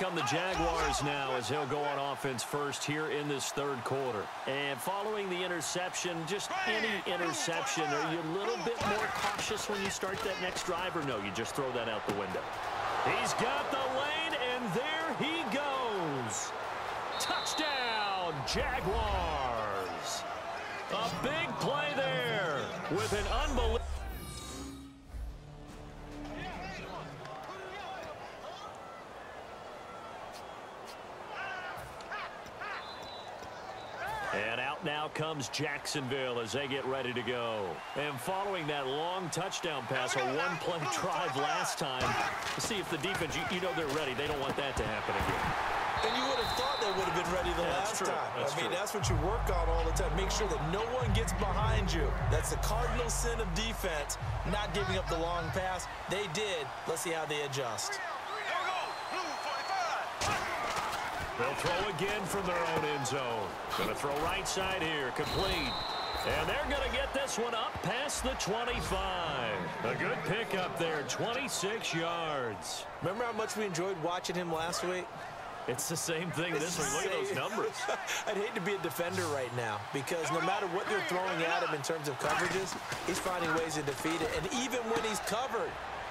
come the Jaguars now as he'll go on offense first here in this third quarter. And following the interception, just any interception, are you a little bit more cautious when you start that next drive, or no, you just throw that out the window? He's got the lane, and there he goes. Touchdown, Jaguars. A big play there with an unbelievable... comes Jacksonville as they get ready to go. And following that long touchdown pass, a one-play drive last time, to see if the defense, you, you, know they're ready. They don't want that to happen again. And you would have thought they would have been ready the yeah, last time. That's I mean, true. that's what you work on all the time. Make sure that no one gets behind you. That's the cardinal sin of defense, not giving up the long pass. They did. Let's see how they adjust. They'll throw again from their own end zone. Going to throw right side here, complete. And they're going to get this one up past the 25. A good pickup there, 26 yards. Remember how much we enjoyed watching him last week? It's the same thing this week. Look at those numbers. I'd hate to be a defender right now because no matter what they're throwing at him in terms of coverages, he's finding ways to defeat it. And even when he's covered,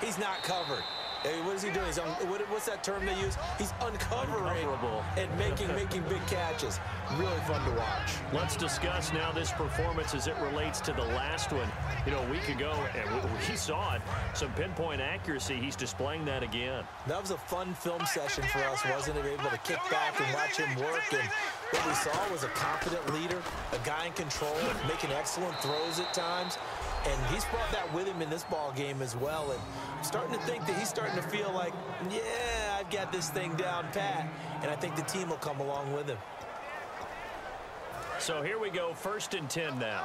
he's not covered. Hey, what is he doing? He's un what, what's that term they use? He's uncovering and making making big catches. Really fun to watch. Let's discuss now this performance as it relates to the last one. You know, a week ago, and we saw it, some pinpoint accuracy. He's displaying that again. That was a fun film session for us, wasn't it? Able to kick back and watch him work. And what we saw was a confident leader, a guy in control, making excellent throws at times. And he's brought that with him in this ball game as well. And I'm starting to think that he's starting to feel like, yeah, I've got this thing down pat. And I think the team will come along with him. So here we go, first and 10 now.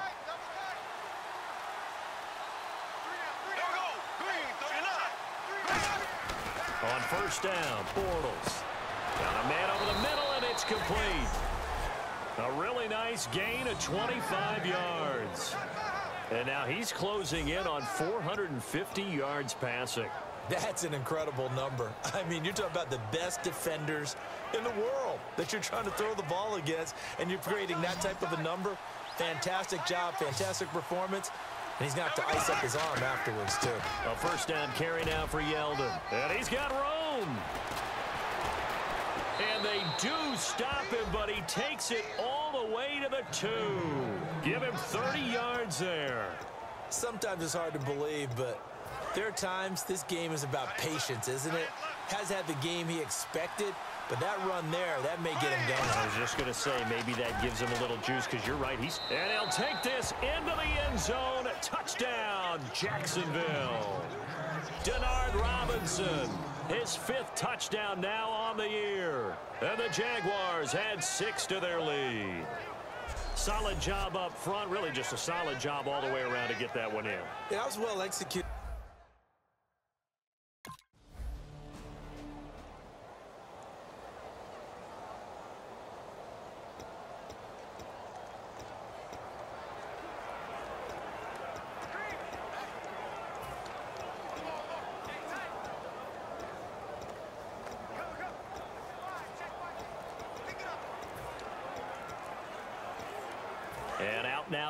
On first down, Bortles. Got a man over the middle, and it's complete. A really nice gain of 25 yards. And now he's closing in on 450 yards passing. That's an incredible number. I mean, you're talking about the best defenders in the world that you're trying to throw the ball against, and you're creating that type of a number. Fantastic job, fantastic performance. And he's going to have to ice up his arm afterwards, too. A first down carry now for Yeldon. And he's got room. And they do stop him, but he takes it all the way to the two. Give him 30 yards there. Sometimes it's hard to believe, but there are times this game is about patience, isn't it? Has had the game he expected, but that run there, that may get him going. I was just going to say, maybe that gives him a little juice because you're right. He's And he'll take this into the end zone. Touchdown, Jacksonville. Denard Robinson, his fifth touchdown now on the year. And the Jaguars add six to their lead. Solid job up front. Really just a solid job all the way around to get that one in. Yeah, that was well executed.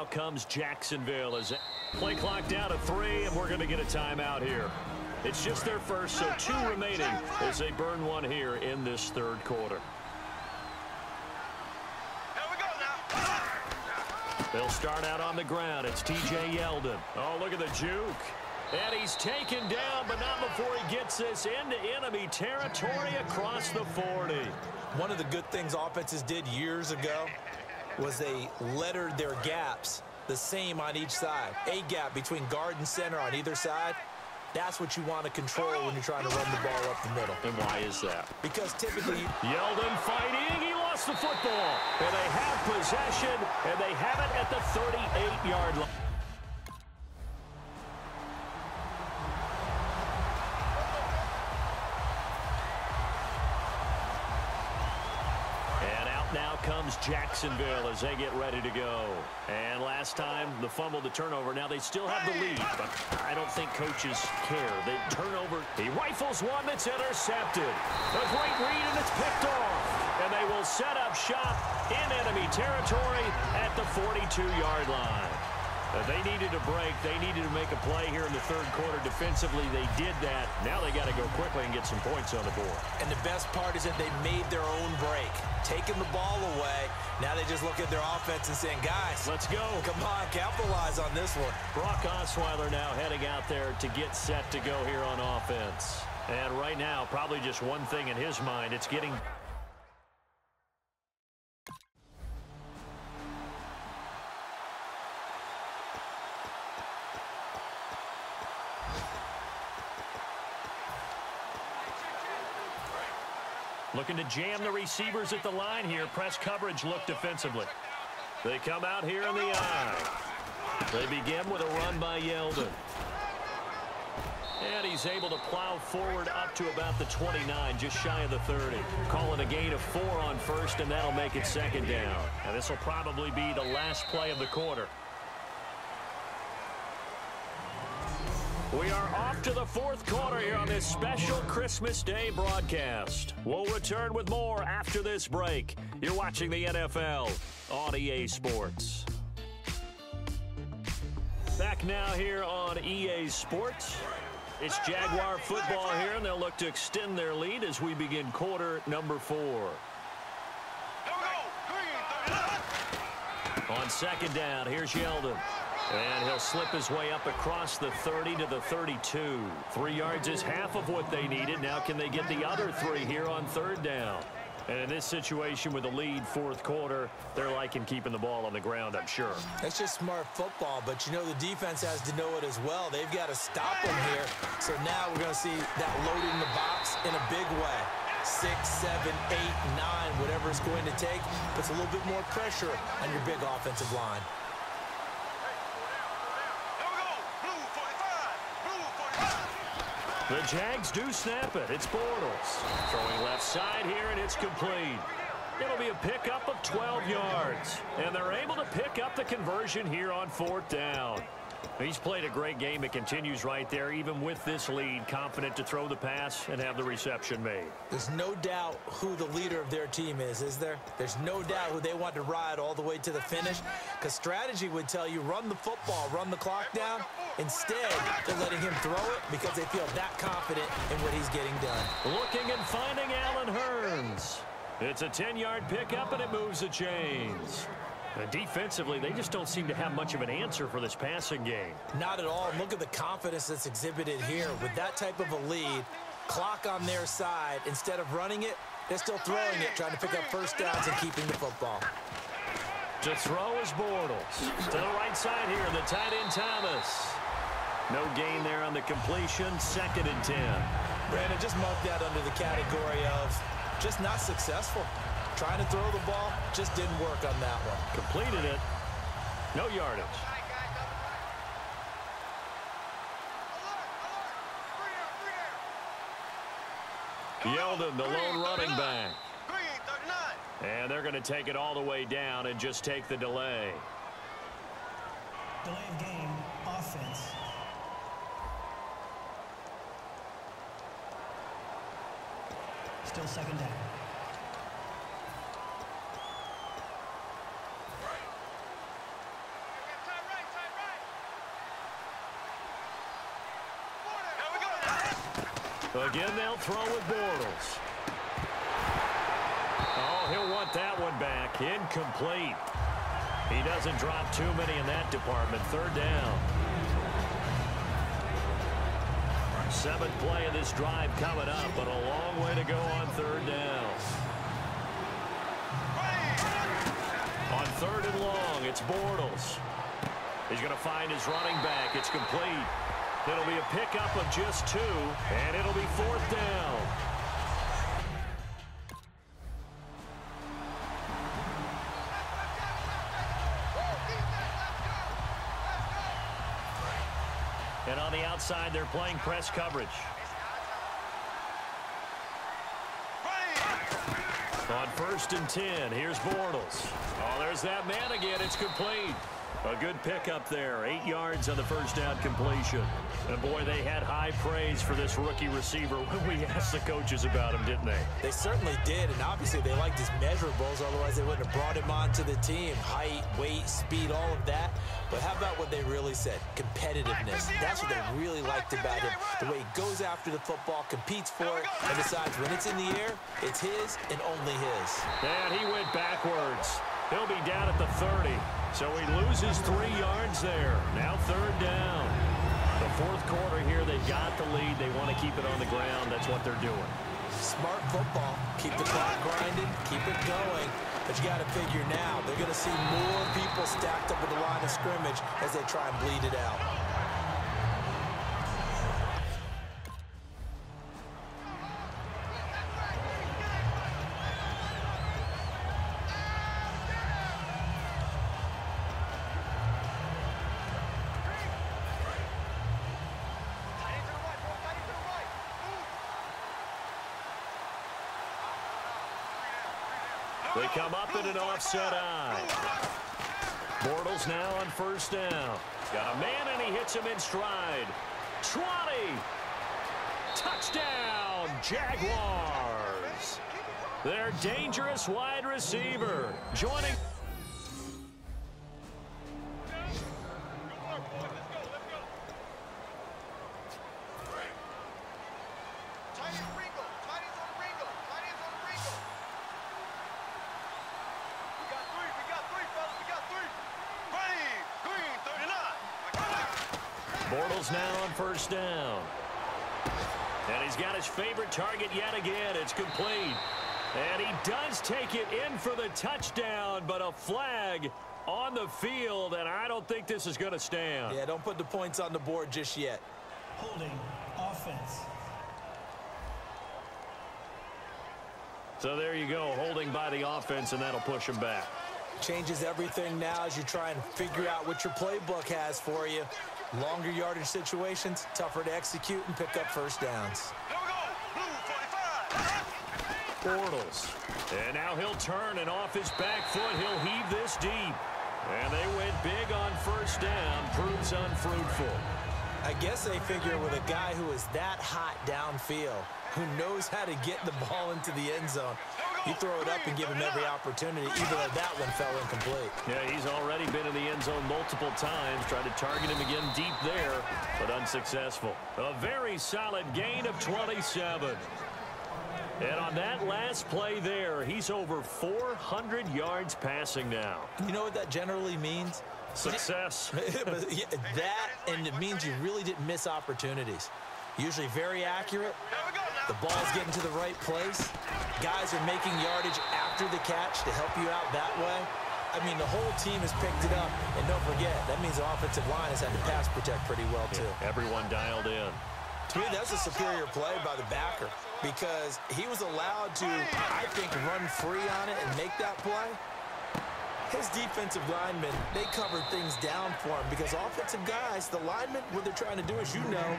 Now comes Jacksonville as play clock down to three, and we're going to get a timeout here. It's just their first, so two remaining as they burn one here in this third quarter. They'll start out on the ground. It's T.J. Yeldon. Oh, look at the juke. And he's taken down, but not before he gets this into enemy territory across the 40. One of the good things offenses did years ago was they lettered their gaps the same on each side. A gap between guard and center on either side. That's what you want to control when you're trying to run the ball up the middle. And why is that? Because typically... Yeldon fighting. He lost the football. And they have possession, and they have it at the 38-yard line. Jacksonville as they get ready to go. And last time, the fumble, the turnover. Now they still have the lead, but I don't think coaches care. The turnover, he rifles one that's intercepted. A great read, and It's picked off. And they will set up shop in enemy territory at the 42-yard line. Uh, they needed a break. They needed to make a play here in the third quarter defensively. They did that. Now they got to go quickly and get some points on the board. And the best part is that they made their own break, taking the ball away. Now they just look at their offense and saying, guys, let's go. Come on, capitalize on this one. Brock Osweiler now heading out there to get set to go here on offense. And right now, probably just one thing in his mind. It's getting Looking to jam the receivers at the line here. Press coverage look defensively. They come out here in the eye. They begin with a run by Yeldon. And he's able to plow forward up to about the 29, just shy of the 30. Calling a gain of four on first, and that'll make it second down. And this will probably be the last play of the quarter. We are off to the fourth quarter here on this special Christmas Day broadcast. We'll return with more after this break. You're watching the NFL on EA Sports. Back now here on EA Sports. It's Jaguar football here, and they'll look to extend their lead as we begin quarter number four. On second down, here's Yeldon. And he'll slip his way up across the 30 to the 32. Three yards is half of what they needed. Now can they get the other three here on third down? And in this situation with a lead fourth quarter, they're liking keeping the ball on the ground, I'm sure. That's just smart football, but you know the defense has to know it as well. They've got to stop them here. So now we're going to see that loading the box in a big way. Six, seven, eight, nine, whatever it's going to take, puts a little bit more pressure on your big offensive line. The Jags do snap it. It's Bortles. Throwing left side here, and it's complete. It'll be a pickup of 12 yards. And they're able to pick up the conversion here on fourth down. He's played a great game. It continues right there, even with this lead, confident to throw the pass and have the reception made. There's no doubt who the leader of their team is, is there? There's no doubt who they want to ride all the way to the finish because strategy would tell you run the football, run the clock down. Instead, they're letting him throw it because they feel that confident in what he's getting done. Looking and finding Allen Hurns. It's a 10-yard pickup, and it moves the chains. And defensively, they just don't seem to have much of an answer for this passing game. Not at all. Look at the confidence that's exhibited here. With that type of a lead, clock on their side, instead of running it, they're still throwing it, trying to pick up first downs and keeping the football. To throw is Bortles. To the right side here, the tight end Thomas. No gain there on the completion, second and 10. Brandon, just mark that under the category of just not successful. Trying to throw the ball, just didn't work on that one. Completed it. No yardage. Yeldon, the lone running back. And they're going to take it all the way down and just take the delay. Delay of game, offense. Still second down. Again, they'll throw with Bortles. Oh, he'll want that one back. Incomplete. He doesn't drop too many in that department. Third down. Seventh play of this drive coming up, but a long way to go on third down. On third and long, it's Bortles. He's going to find his running back. It's complete. It'll be a pickup of just two, and it'll be fourth down. And on the outside, they're playing press coverage. On first and 10, here's Bortles. Oh, there's that man again. It's complete. A good pickup there. Eight yards on the first down completion. And boy, they had high praise for this rookie receiver when we asked the coaches about him, didn't they? They certainly did, and obviously they liked his measurables, otherwise they wouldn't have brought him onto the team. Height, weight, speed, all of that. But how about what they really said? Competitiveness. That's what they really liked about him. The way he goes after the football, competes for it, and decides when it's in the air, it's his and only his. And he went backwards. He'll be down at the 30. So he loses three yards there. Now third down. The fourth quarter here, they've got the lead. They want to keep it on the ground. That's what they're doing. Smart football. Keep the clock grinding. Keep it going. But you got to figure now, they're going to see more people stacked up at the line of scrimmage as they try and bleed it out. An offset eye. Bortles now on first down. Got a man, and he hits him in stride. 20. Touchdown, Jaguars. Their dangerous wide receiver joining. Bortles now on first down. And he's got his favorite target yet again. It's complete. And he does take it in for the touchdown, but a flag on the field, and I don't think this is going to stand. Yeah, don't put the points on the board just yet. Holding offense. So there you go, holding by the offense, and that'll push him back. Changes everything now as you try and figure out what your playbook has for you. Longer yardage situations, tougher to execute and pick up first downs. Bortles. And now he'll turn, and off his back foot, he'll heave this deep. And they went big on first down. Proves unfruitful. I guess they figure with a guy who is that hot downfield, who knows how to get the ball into the end zone, you throw it up and give him every opportunity, even though that one fell incomplete. Yeah, he's already been in the end zone multiple times. Tried to target him again deep there, but unsuccessful. A very solid gain of 27. And on that last play there, he's over 400 yards passing now. You know what that generally means? Success. that, and it means you really didn't miss opportunities. Usually very accurate. The ball's getting to the right place. Guys are making yardage after the catch to help you out that way. I mean, the whole team has picked it up. And don't forget, that means the offensive line has had to pass protect pretty well, too. Yeah, everyone dialed in. To me, that's a superior play by the backer because he was allowed to, I think, run free on it and make that play. His defensive linemen, they covered things down for him because offensive guys, the linemen, what they're trying to do, as you know,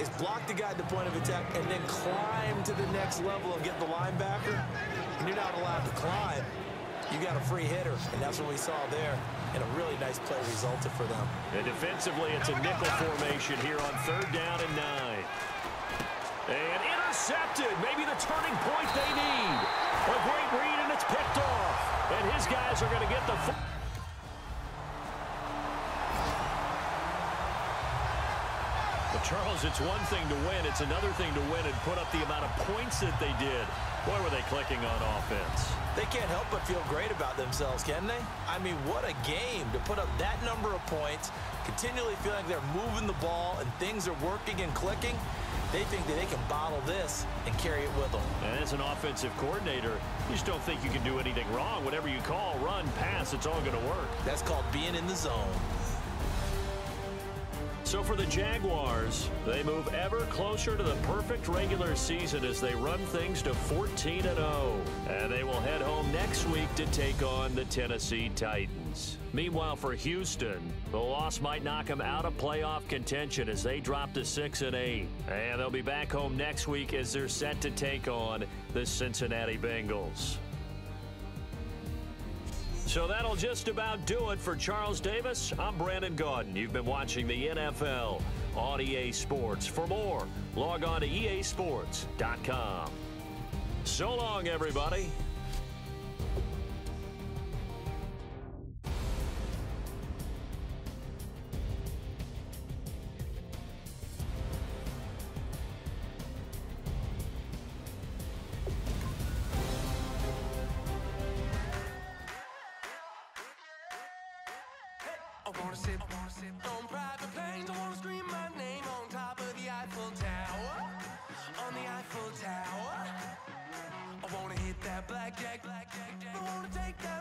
is block the guy at the point of attack and then climb to the next level and get the linebacker. And you're not allowed to climb. You got a free hitter, and that's what we saw there. And a really nice play resulted for them. And defensively, it's a nickel formation here on third down and nine. And intercepted. Maybe the turning point they need. A great read, and it's picked off. And his guys are going to get the... But Charles, it's one thing to win. It's another thing to win and put up the amount of points that they did. Boy, were they clicking on offense. They can't help but feel great about themselves, can they? I mean, what a game to put up that number of points, continually feeling like they're moving the ball and things are working and clicking. They think that they can bottle this and carry it with them. And as an offensive coordinator, you just don't think you can do anything wrong. Whatever you call, run, pass, it's all going to work. That's called being in the zone. So for the Jaguars, they move ever closer to the perfect regular season as they run things to 14-0. And they will head home next week to take on the Tennessee Titans. Meanwhile, for Houston, the loss might knock them out of playoff contention as they drop to 6 and 8. And they'll be back home next week as they're set to take on the Cincinnati Bengals. So that'll just about do it for Charles Davis. I'm Brandon Gaudin. You've been watching the NFL on EA Sports. For more, log on to easports.com. So long, everybody. wanna sip, I wanna sip on private planes. I wanna scream my name on top of the Eiffel Tower, on the Eiffel Tower. I wanna hit that blackjack, blackjack. I wanna take that.